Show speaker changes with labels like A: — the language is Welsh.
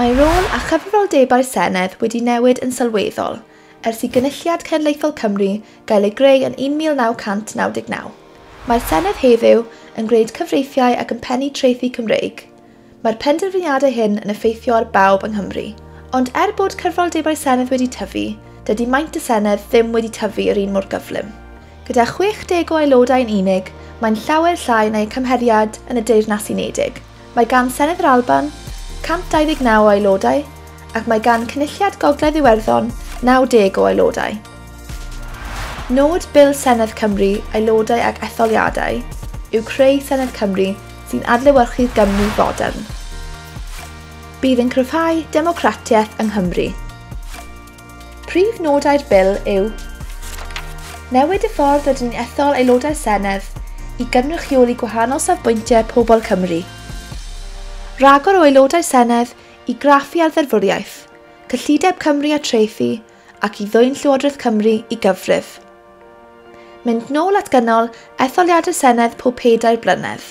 A: Mae rôl a chyfrifoldebau'r Senedd wedi newid yn sylweddol ers i Gynulliad Cenedlaethol Cymru gael ei greu yn 1999. Mae'r Senedd heddiw yn gwneud cyfreithiau ac yn pennu treithi Cymreig. Mae'r penderfyniadau hyn yn effeithio ar bawb yng Nghymru. Ond er bod cyfrifoldebau'r Senedd wedi tyfu, dydy maint y Senedd ddim wedi tyfu yr un mor gyflym. Gyda 60 o aelodau'n unig, mae'n llawer llai neu cymheriad yn y Deyrnas Unedig. Mae gan Senedd yr Alban 129 o aelodau ac mae gan Cynulliad Gogledd Iwerddon 90 o aelodau. Nod Bil Senedd Cymru, aelodau ac etholiadau yw creu Senedd Cymru sy'n adlewyrchu Gymru fodern. Bydd yn cryfhau democratiaeth yng Nghymru. Prif nodau'r bil yw Newid y ffordd rydyn ni'n ethol aelodau Senedd i gynrychioli gwahanol safbwyntiau pobl Cymru – ragor o aelodau Senedd i graffu ar dderfwriaeth, cyllideb Cymru a Treithi ac i ddwy'n Llywodraeth Cymru i gyfrif. Mynd nôl at gynnal etholiadau Senedd pob pedair blynedd.